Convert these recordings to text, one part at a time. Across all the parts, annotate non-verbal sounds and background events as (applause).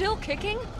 still kicking?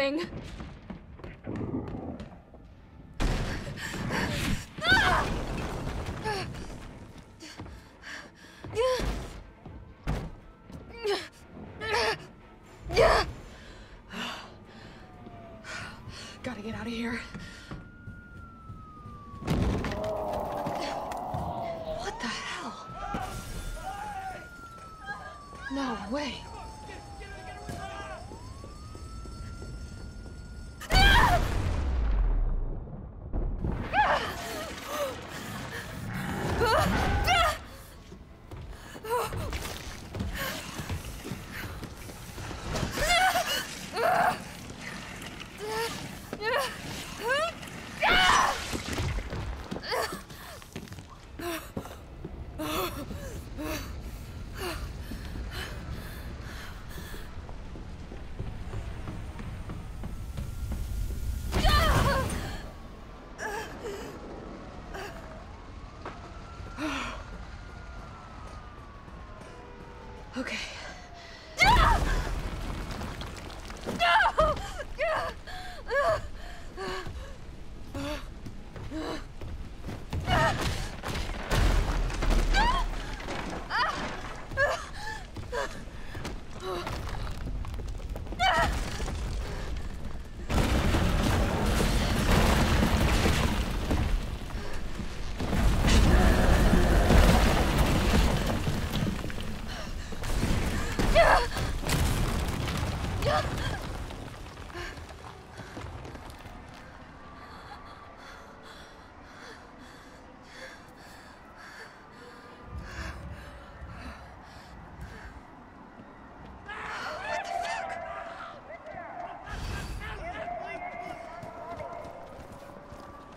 is? (sighs) Gotta get out of here.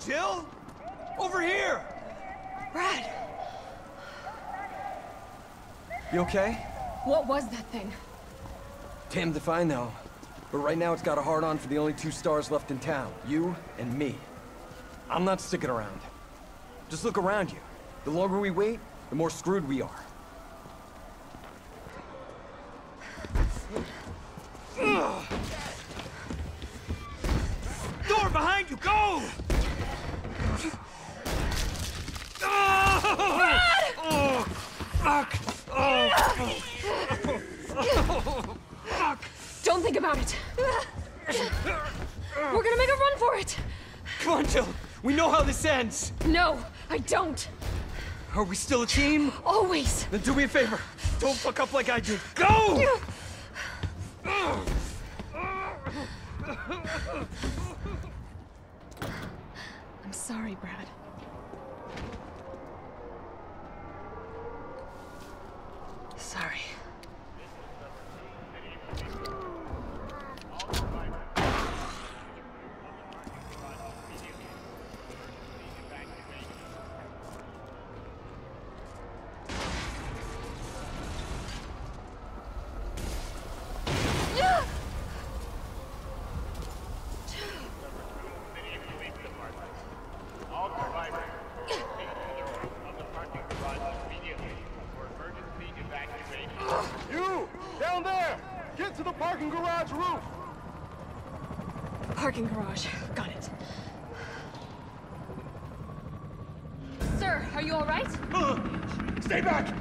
Jill? Over here! Brad, You okay? what was that thing? Damned if I know. But right now it's got a hard on for the only two S.T.A.R.S. left in town. You and me. I'm not sticking around. Just look around you. The longer we wait, the more screwed we are. Fuck! Oh, Don't think about it. We're gonna make a run for it. Come on, Jill. We know how this ends. No, I don't. Are we still a team? Always. Then do me a favor. Don't fuck up like I did. Go! I'm sorry, Brad. Parking garage. Got it. Sir, are you alright? Stay back!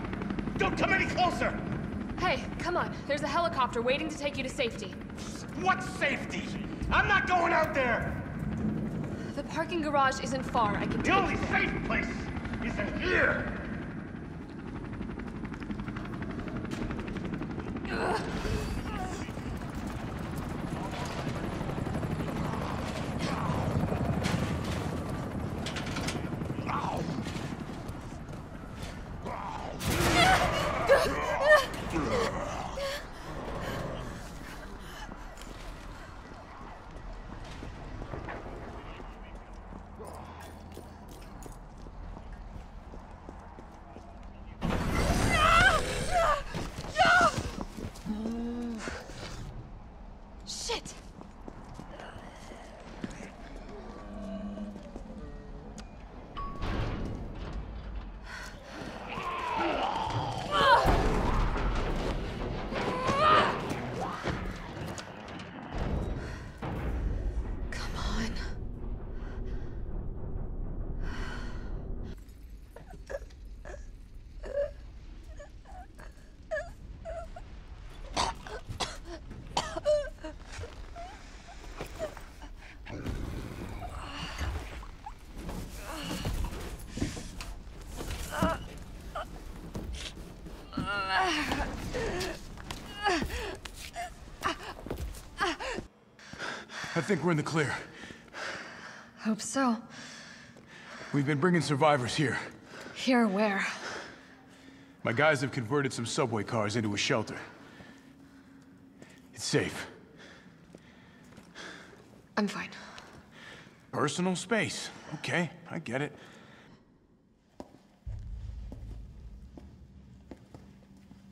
Don't come any closer! Hey, come on. There's a helicopter waiting to take you to safety. What safety? I'm not going out there! The parking garage isn't far. I can The only safe place is in here! Shit! Think we're in the clear. Hope so. We've been bringing survivors here. Here, where? My guys have converted some subway cars into a shelter. It's safe. I'm fine. Personal space. Okay, I get it.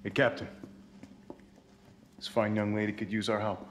Hey, Captain. This fine young lady could use our help.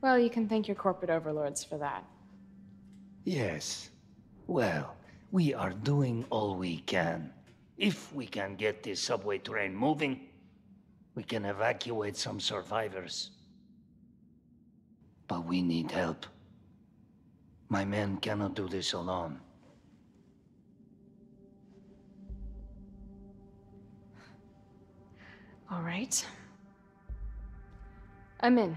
Well, you can thank your corporate overlords for that. Yes. Well, we are doing all we can. If we can get this subway train moving, we can evacuate some survivors. But we need help. My men cannot do this alone. All right. I'm in.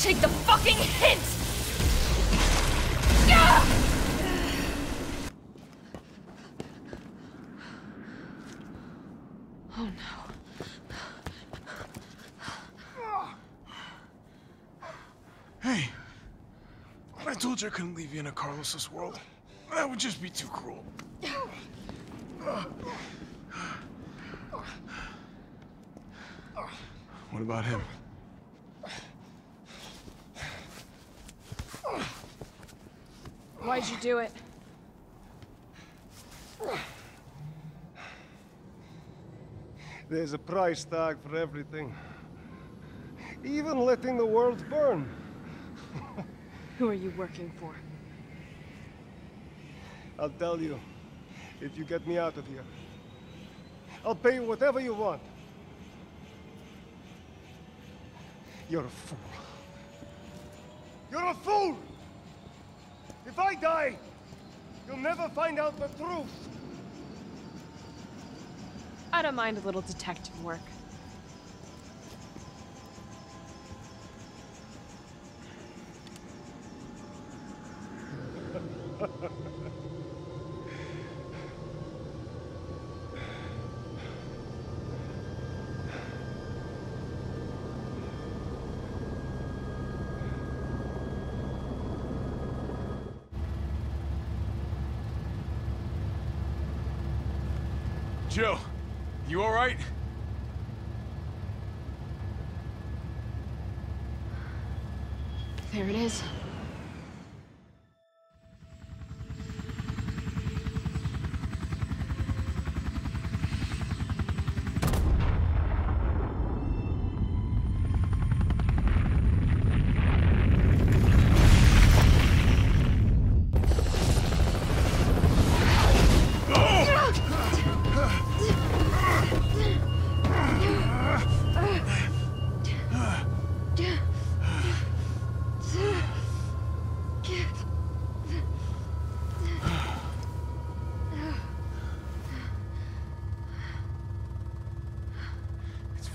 Take the fucking hint! Oh no. Hey, I told you I couldn't leave you in a Carlos's world. That would just be too cruel. What about him? Why'd you do it? There's a price tag for everything. even letting the world burn. (laughs) Who are you working for? I'll tell you, if you get me out of here. I'll pay you whatever you want. You're a fool. You're a fool! I die, you'll never find out the truth. I don't mind a little detective work. (laughs) Jill, you all right? There it is.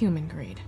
Human greed.